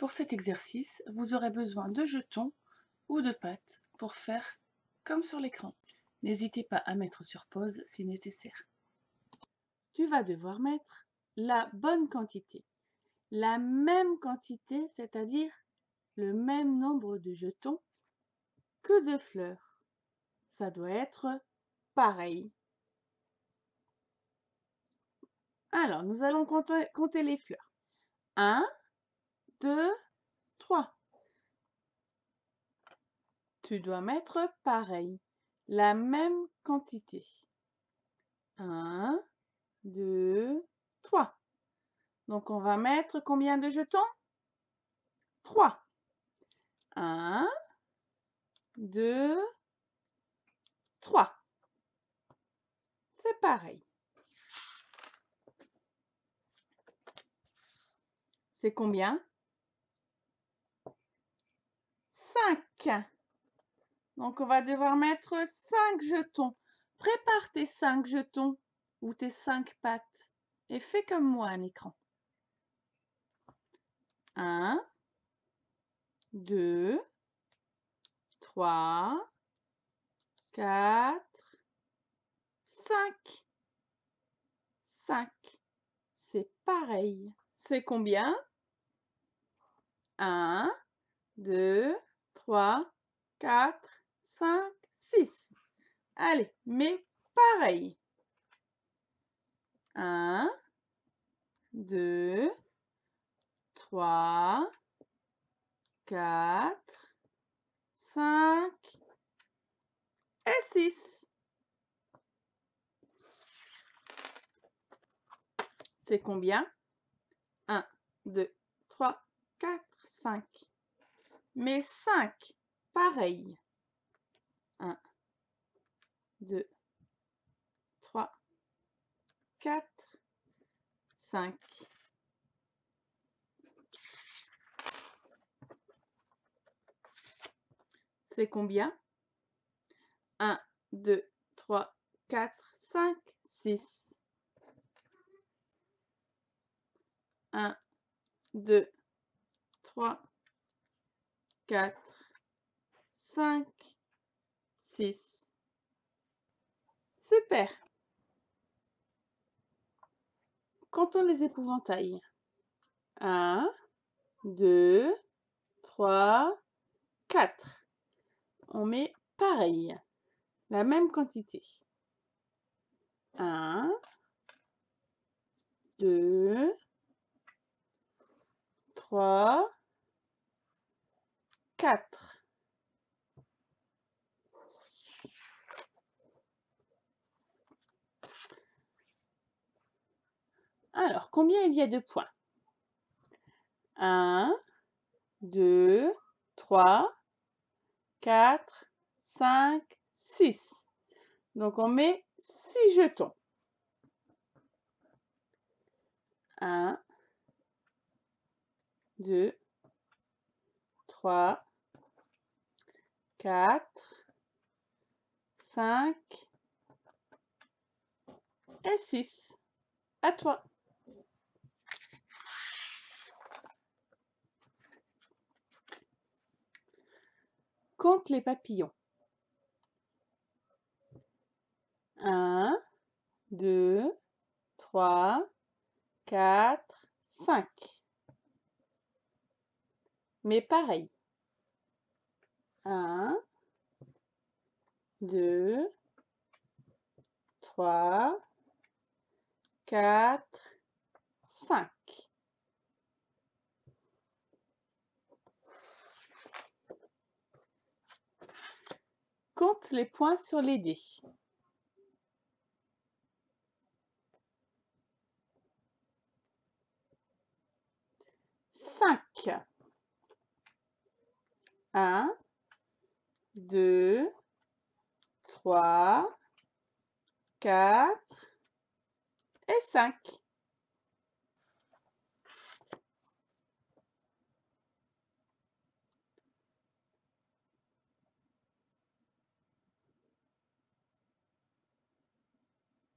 Pour cet exercice, vous aurez besoin de jetons ou de pâtes pour faire comme sur l'écran. N'hésitez pas à mettre sur pause si nécessaire. Tu vas devoir mettre la bonne quantité. La même quantité, c'est-à-dire le même nombre de jetons que de fleurs. Ça doit être pareil. Alors, nous allons compter, les fleurs. 1, 2, 3. Tu dois mettre pareil, la même quantité. 1, 2, 3. Donc, on va mettre combien de jetons? 3. 1, 2, 3. C'est pareil. C'est combien? 5. Donc, on va devoir mettre 5 jetons. Prépare tes 5 jetons ou tes 5 pattes et fais comme moi un écran. 1, 2, 3, 4, 5. 5. C'est pareil. C'est combien? 1, 2, 3, 4, 5, 6. Allez, mais pareil. 1, 2, 3, 4, 5 et 6. C'est combien? 1, 2, 3, 4, 5. Mais 5, pareil. 1, 2, 3, 4, 5. C'est combien? 1, 2, 3, 4, 5, 6. 1, 2, 3, 4, 5, 6. Super Comptons les épouvantails. 1, 2, 3, 4. On met pareil, la même quantité. 1, 2, 3, 4. Alors, combien il y a de points? 1, 2, 3, 4, 5, 6. Donc, on met 6 jetons. 1, 2, 3, 4, 5 et 6. À toi. Compte les papillons. 1, 2, 3, 4, 5. Mais pareil. 1, 2, 3, 4, 5. Compte les points sur les dés. Cinq. Un, deux, trois, quatre et cinq.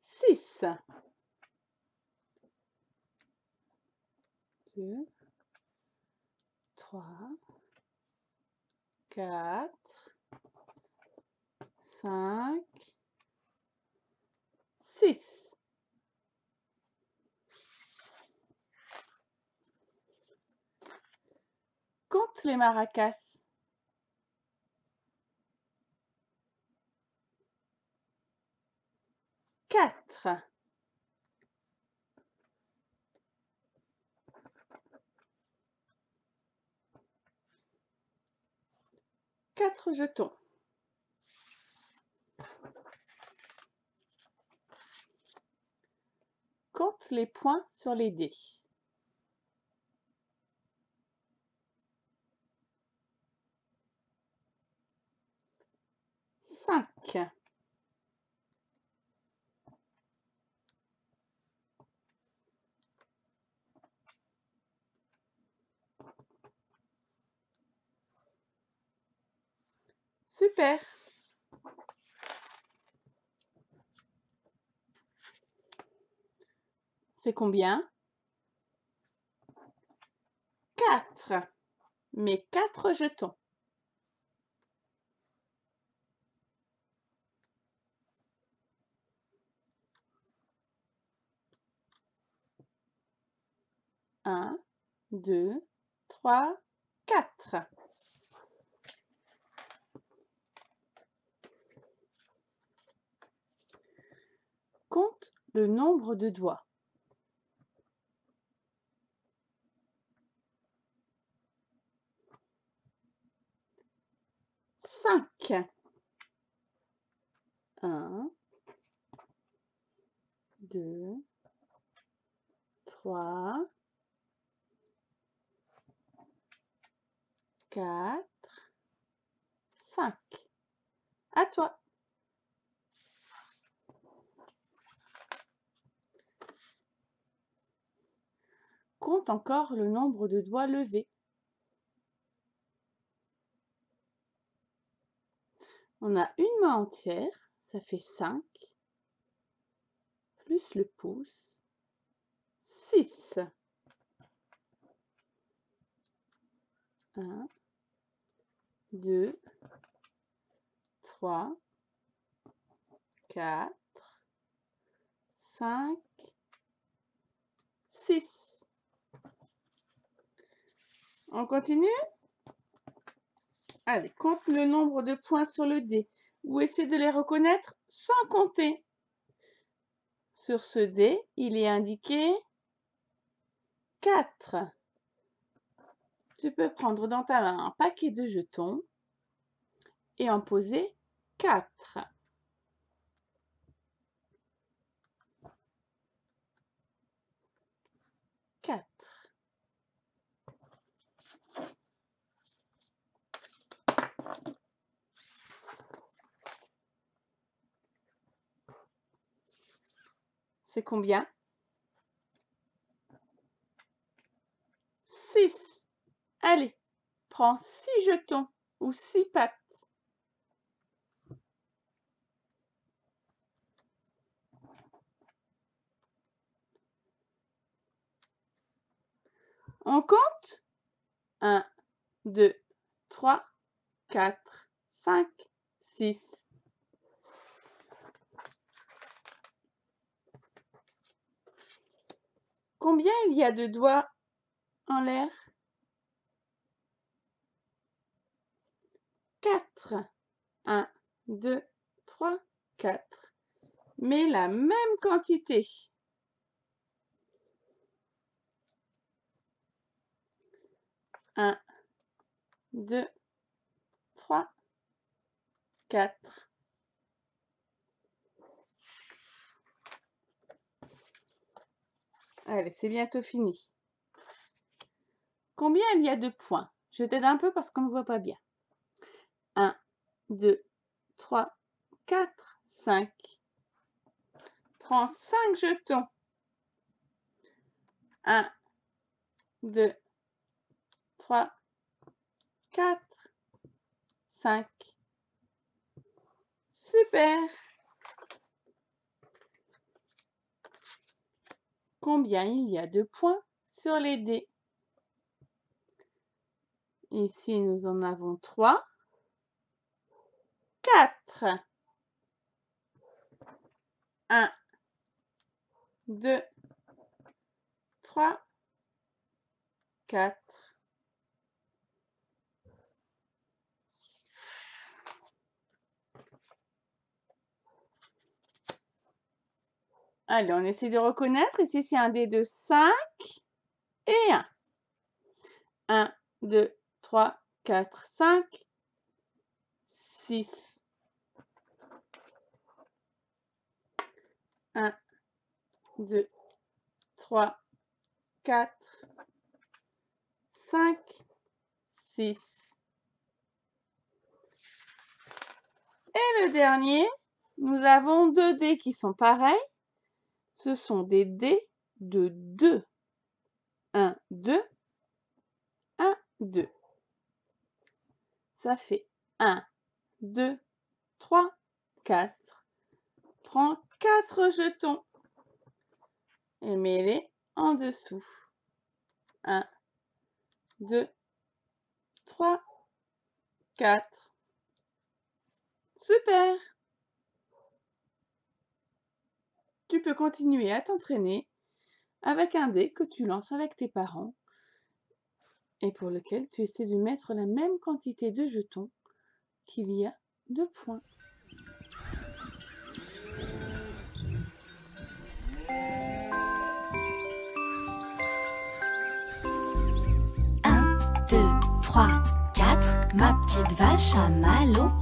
Six. Deux, 3, 4, 5, 6. Compte les maracas. Quatre. Quatre jetons. Compte les points sur les dés. Cinq. Super. C'est combien? Quatre. Mais quatre jetons. Un, deux, trois, quatre. Compte le nombre de doigts. Cinq. Un, deux, trois, quatre, cinq. À toi. Compte encore le nombre de doigts levés. On a une main entière, ça fait 5, plus le pouce, 6. 1, 2, 3, 4, 5, 6. On continue? Allez, compte le nombre de points sur le dé ou essaie de les reconnaître sans compter. Sur ce dé, il est indiqué 4. Tu peux prendre dans ta main un paquet de jetons et en poser 4. C'est combien? 6. Allez, prends 6 jetons ou 6 pattes. On compte? 1, 2, 3, 4, 5, 6, Combien il y a de doigts en l'air? Quatre. Un, deux, trois, quatre. Mais la même quantité. Un, deux, trois, quatre. Allez, c'est bientôt fini. Combien il y a de points? Je t'aide un peu parce qu'on ne voit pas bien. 1, 2, 3, 4, 5. Prends 5 jetons. 1, 2, 3, 4, 5. Super Combien il y a de points sur les dés Ici, nous en avons trois. Quatre. Un, deux, trois, quatre. Allez, on essaie de reconnaître. Ici, c'est un dé de 5 et 1. 1, 2, 3, 4, 5, 6. 1, 2, 3, 4, 5, 6. Et le dernier, nous avons deux dés qui sont pareils. Ce sont des dés de 2. 1, 2, 1, 2. Ça fait 1, 2, 3, 4. Prends 4 jetons et mets-les en dessous. 1, 2, 3, 4. Super Tu peux continuer à t'entraîner avec un dé que tu lances avec tes parents et pour lequel tu essaies de mettre la même quantité de jetons qu'il y a de points. Un, deux, trois, quatre, ma petite vache a mal aux pattes. 5, 6,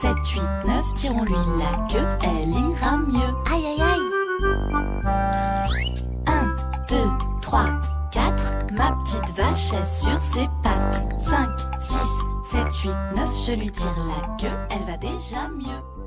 7, 8, 9, tirons-lui la queue, elle ira mieux. Aïe aïe aïe 1, 2, 3, 4, ma petite vache est sur ses pattes. 5, 6, 7, 8, 9, je lui tire la queue, elle va déjà mieux.